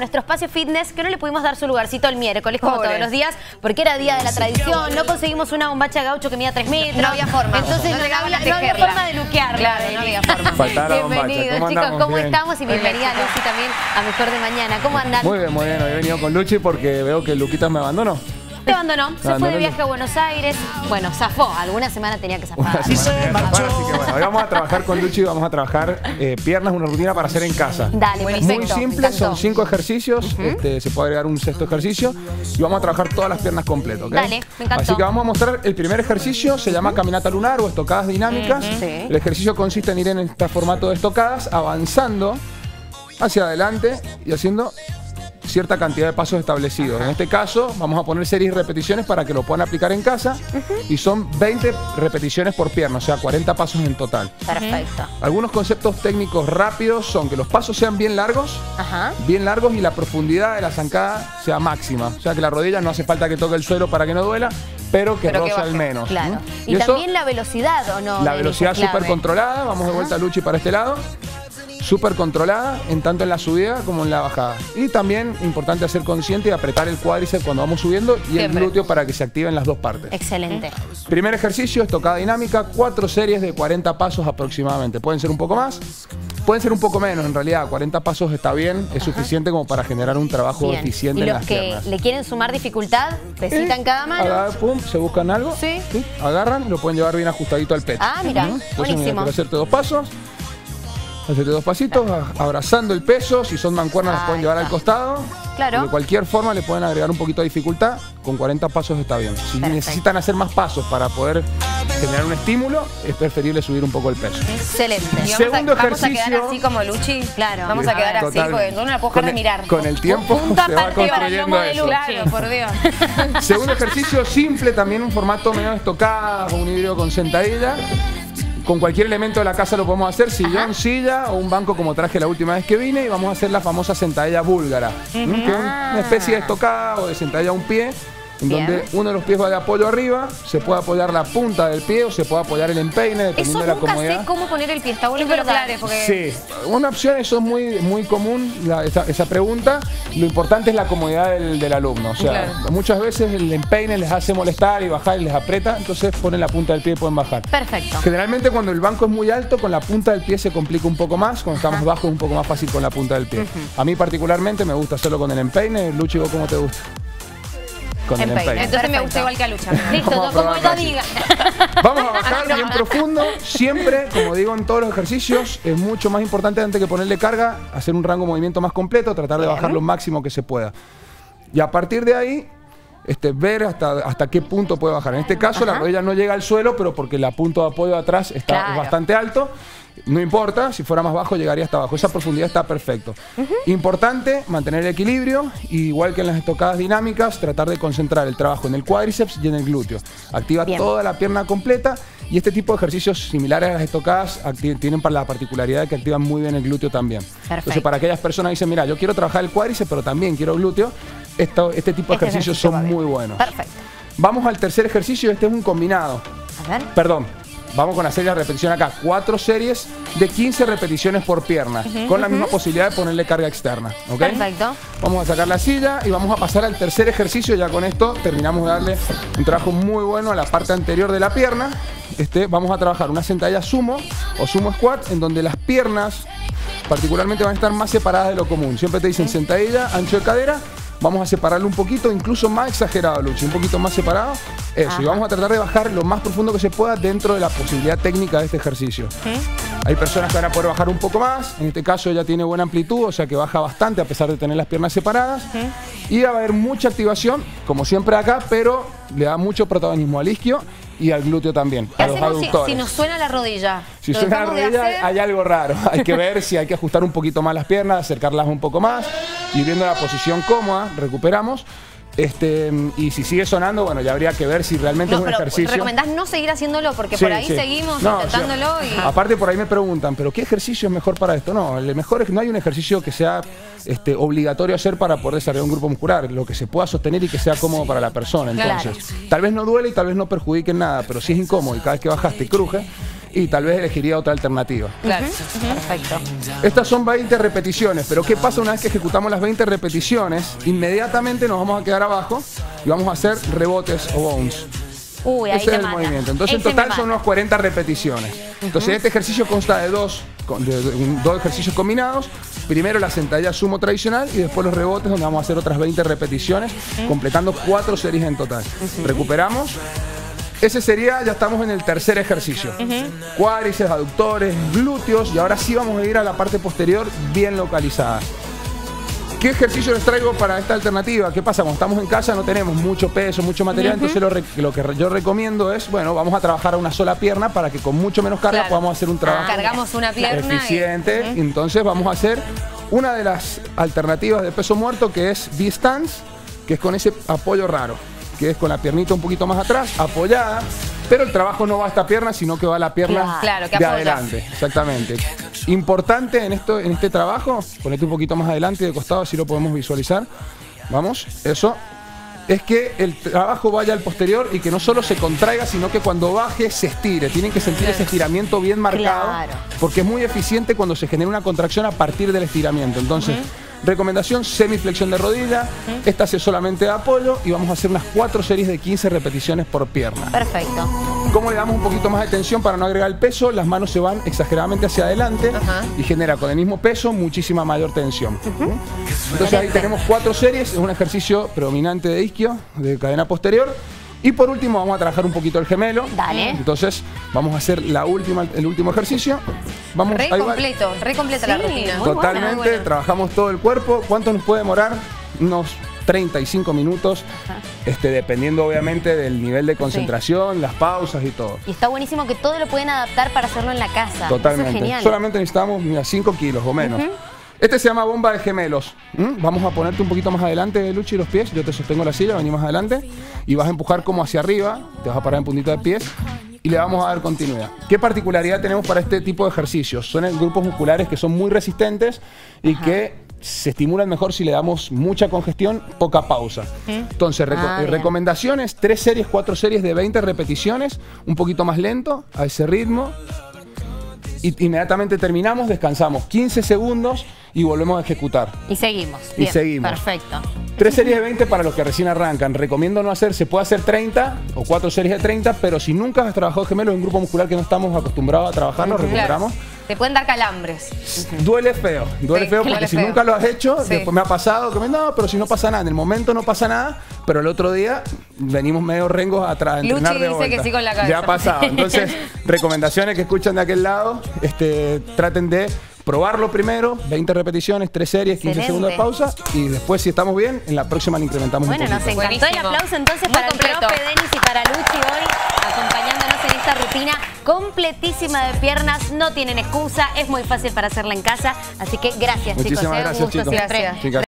nuestro espacio fitness que no le pudimos dar su lugarcito el miércoles como Pobre. todos los días porque era día de la tradición, no conseguimos una bombacha gaucho que mida 3 metros. No había forma. Entonces No había, no forma de luquearla. Claro, no había forma. Faltaba la. Bienvenidos ¿Cómo chicos? ¿cómo Bien. estamos? Y bienvenida Lucy también a Mejor de Mañana. ¿Cómo andan? Muy bien, muy bien. Hoy he venido con Luchi porque veo que Luquita me abandonó. Te abandonó, se fue Abandonó de viaje a Buenos Aires. Bueno, zafó, alguna semana tenía que zafar. que zafar, así que bueno, hoy vamos a trabajar con Luchi y vamos a trabajar eh, piernas, una rutina para hacer en casa. Dale, Muy perfecto. me simple, son cinco ejercicios, este, se puede agregar un sexto ejercicio y vamos a trabajar todas las piernas completas, ¿ok? Dale, me encantó. Así que vamos a mostrar el primer ejercicio, se llama caminata lunar o estocadas dinámicas. Sí. El ejercicio consiste en ir en este formato de estocadas, avanzando hacia adelante y haciendo cierta cantidad de pasos establecidos. En este caso, vamos a poner series y repeticiones para que lo puedan aplicar en casa y son 20 repeticiones por pierna, o sea, 40 pasos en total. Perfecto. Algunos conceptos técnicos rápidos son que los pasos sean bien largos, Ajá. bien largos y la profundidad de la zancada sea máxima. O sea que la rodilla no hace falta que toque el suelo para que no duela, pero que Pero roza al menos. Claro. ¿no? Y, eso, también la velocidad, ¿o no? la velocidad súper controlada. Vamos de vuelta Luchi para este lado. Súper controlada, en tanto en la subida como en la bajada. Y también importante hacer consciente y apretar el cuádriceps cuando vamos subiendo y el glúteo para que se activen las dos partes. Excelente. Primer ejercicio, estocada dinámica, cuatro series de 40 pasos aproximadamente. Pueden ser un poco más, pueden ser un poco menos en realidad. 40 pasos está bien, es suficiente como para generar un trabajo Bien. eficiente Y en los las que piernas. le quieren sumar dificultad, pesita en cada mano. Agarran, pum, se buscan algo, Sí. agarran y lo pueden llevar bien ajustadito al pecho. Ah, mira. Entonces, mira, buenísimo. quiero hacerte dos pasos. Hacerte dos pasitos, abrazando el peso. Si son mancuernas, las pueden llevar al costado. Claro. De cualquier forma, le pueden agregar un poquito de dificultad. Con 40 pasos está bien. Si Perfecto. necesitan hacer más pasos para poder generar un estímulo, es preferible subir un poco el peso. Excelente. Y vamos, Segundo a, vamos a quedar ejercicio. así como Luchi. Claro. Vamos a quedar así porque yo no la puedo dejar de mirar. Con el tiempo Punta se va aparte para el construyendo lomo de. Luchi. Claro, por Dios. Segundo ejercicio simple, también un formato medio estocada, un híbrido con sentadilla. Con cualquier elemento de la casa lo podemos hacer, sillón, silla o un banco como traje la última vez que vine y vamos a hacer la famosa sentadilla búlgara, que es una especie de estocada o de sentadilla a un pie, en Bien. donde uno de los pies va de apoyo arriba, se puede apoyar la punta del pie o se puede apoyar el empeine, dependiendo Eso de la nunca comodidad. sé cómo poner el pie. Está bueno que pero lo claro, porque- Sí, una opción, eso es muy, muy común, la- esa, esa pregunta. Lo importante es la comodidad del, del alumno. O sea, Claro. muchas veces el empeine les hace molestar y bajar y les aprieta, entonces ponen la punta del pie y pueden bajar. Perfecto. Generalmente cuando el banco es muy alto, con la punta del pie se complica un poco más, cuando estamos bajos es un poco más fácil con la punta del pie. A mí particularmente me gusta hacerlo con el empeine. Luchi, ¿vos cómo te gusta? Con el Empeine. empeine. Entonces me gusta igual que a Lucha. Listo, a como ella diga. Vamos a bajar bien profundo. Siempre, como digo en todos los ejercicios, es mucho más importante antes que ponerle carga, hacer un rango de movimiento más completo, tratar de bajar lo máximo que se pueda. Y a partir de ahí, este, ver hasta, hasta qué punto puede bajar. En este caso, la rodilla no llega al suelo, pero porque el punto de apoyo atrás está Claro. bastante alto. No importa, si fuera más bajo llegaría hasta abajo. Esa profundidad está perfecto. Importante mantener el equilibrio, igual que en las estocadas dinámicas, tratar de concentrar el trabajo en el cuádriceps y en el glúteo. Activa Bien. toda la pierna completa y este tipo de ejercicios similares a las estocadas tienen para la particularidad de que activan muy bien el glúteo también. Entonces, para aquellas personas que dicen, mira, yo quiero trabajar el cuádriceps, pero también quiero glúteo, esto- este tipo de Este ejercicios ejercicio son muy buenos. Perfecto. Vamos al tercer ejercicio, este es un combinado. A ver. Perdón, vamos con la serie de repetición acá. Cuatro series de 15 repeticiones por pierna, con la misma posibilidad de ponerle carga externa. ¿ok? Perfecto. Vamos a sacar la silla y vamos a pasar al tercer ejercicio. Ya con esto terminamos de darle un trabajo muy bueno a la parte anterior de la pierna. Este, vamos a trabajar una sentadilla sumo o sumo squat, en donde las piernas particularmente van a estar más separadas de lo común. Siempre te dicen sentadilla, ancho de cadera. Vamos a separarlo un poquito, incluso más exagerado, Luchi, un poquito más separado. Eso, y vamos a tratar de bajar lo más profundo que se pueda dentro de la posibilidad técnica de este ejercicio. Hay personas que van a poder bajar un poco más, en este caso ella tiene buena amplitud, o sea que baja bastante a pesar de tener las piernas separadas. Y va a haber mucha activación, como siempre acá, pero le da mucho protagonismo al isquio y al glúteo también, ¿Qué a los hacemos si, nos suena la rodilla? Si ¿Lo suena la rodilla, hacer? hay algo raro. Hay que ver si hay que ajustar un poquito más las piernas, acercarlas un poco más, y viendo la posición cómoda, recuperamos. Este, y si sigue sonando, bueno, ya habría que ver si realmente No, es un pero ejercicio. recomendás no seguir haciéndolo porque Sí, por ahí sí. seguimos No, intentándolo sí. y... Aparte por ahí me preguntan, ¿pero qué ejercicio es mejor para esto? No, el mejor es que no hay un ejercicio que sea este, obligatorio hacer para poder desarrollar un grupo muscular, lo que se pueda sostener y que sea cómodo para la persona. Claro. Entonces, tal vez no duele y tal vez no perjudique en nada, pero si es incómodo y cada vez que bajas te cruje, y tal vez elegiría otra alternativa. Claro. Perfecto. Estas son 20 repeticiones, pero ¿qué pasa una vez que ejecutamos las 20 repeticiones? Inmediatamente nos vamos a quedar abajo y vamos a hacer rebotes o bounce. Uy, ahí Ese te es el mata. movimiento. Entonces, Ese en total me son mata. unos 40 repeticiones. Entonces, este ejercicio consta de dos, con- de- de un- dos ejercicios combinados. Primero la sentadilla sumo tradicional y después los rebotes, donde vamos a hacer otras 20 repeticiones, completando cuatro series en total. Recuperamos. Ese sería, ya estamos en el tercer ejercicio. Cuádriceps, aductores, glúteos y ahora sí vamos a ir a la parte posterior bien localizada. ¿Qué ejercicio les traigo para esta alternativa? ¿Qué pasa? Cuando estamos en casa no tenemos mucho peso, mucho material, entonces lo, que yo recomiendo es, bueno, vamos a trabajar a una sola pierna para que con mucho menos carga Claro. podamos hacer un trabajo Cargamos una pierna. y- eficiente. Entonces vamos a hacer una de las alternativas de peso muerto que es V-Stance, que es con ese apoyo raro, que es con la piernita un poquito más atrás, apoyada, pero el trabajo no va a esta pierna, sino que va a la pierna Claro, de adelante. Exactamente. Importante en, esto, en este trabajo, ponete un poquito más adelante y de costado, así lo podemos visualizar. Vamos, eso. Es que el trabajo vaya al posterior y que no solo se contraiga, sino que cuando baje se estire. Tienen que sentir ese estiramiento bien marcado, Claro. porque es muy eficiente cuando se genera una contracción a partir del estiramiento. Entonces, recomendación, semiflexión de rodilla. Esta hace solamente de apoyo y vamos a hacer unas cuatro series de 15 repeticiones por pierna. Perfecto. ¿Cómo le damos un poquito más de tensión para no agregar el peso? Las manos se van exageradamente hacia adelante Ajá. y genera con el mismo peso muchísima mayor tensión. Entonces ahí tenemos cuatro series, es un ejercicio predominante de isquio, de cadena posterior. Y por último vamos a trabajar un poquito el gemelo. Dale. Entonces vamos a hacer la última, el último ejercicio. Vamos, Re ahí va. completo, re completa la rutina. Totalmente, buena. trabajamos todo el cuerpo. ¿Cuánto nos puede demorar? Unos 35 minutos, este, dependiendo obviamente del nivel de concentración, las pausas y todo. Y está buenísimo que todo lo pueden adaptar para hacerlo en la casa. Eso es Totalmente. genial. Solamente necesitamos 5 kilos o menos. Este se llama bomba de gemelos. ¿Mm? Vamos a ponerte un poquito más adelante, Luchi, los pies. Yo te sostengo la silla, vení más adelante. Y vas a empujar como hacia arriba. Te vas a parar en puntita de pies. Y le vamos a dar continuidad. ¿Qué particularidad tenemos para este tipo de ejercicios? Son grupos musculares que son muy resistentes y que se estimulan mejor si le damos mucha congestión, poca pausa. Entonces, reco- Ah, eh, recomendaciones, tres series, cuatro series de 20 repeticiones, un poquito más lento, a ese ritmo, y inmediatamente terminamos, descansamos 15 segundos y volvemos a ejecutar. Y seguimos. Y Bien, seguimos. Perfecto. Tres series de 20 para los que recién arrancan. Recomiendo no hacer, se puede hacer 30 o cuatro series de 30, pero si nunca has trabajado gemelos en un grupo muscular que no estamos acostumbrados a trabajarlo, Claro. recuperamos. Te pueden dar calambres. Duele feo, duele Sí, feo porque duele si feo. nunca lo has hecho, Sí. después me ha pasado que me no, pero si no pasa nada, en el momento no pasa nada, pero el otro día venimos medio rengos atrás a Luchi entrenar de dice vuelta. que sí con la cabeza. Ya ha pasado. Entonces, recomendaciones que escuchan de aquel lado, este, traten de probarlo primero, 20 repeticiones, 3 series, 15 Excelente. segundos de pausa y después si estamos bien, en la próxima le incrementamos Bueno, un nos poquito. encantó el Buenísimo. aplauso entonces Muy para completo. el profe Denis y para Luchi hoy, esta rutina completísima de piernas. No tienen excusa, es muy fácil para hacerla en casa. Así que gracias, Muchísimas chicos. ¿eh? Un gusto chicos. siempre. Gracias.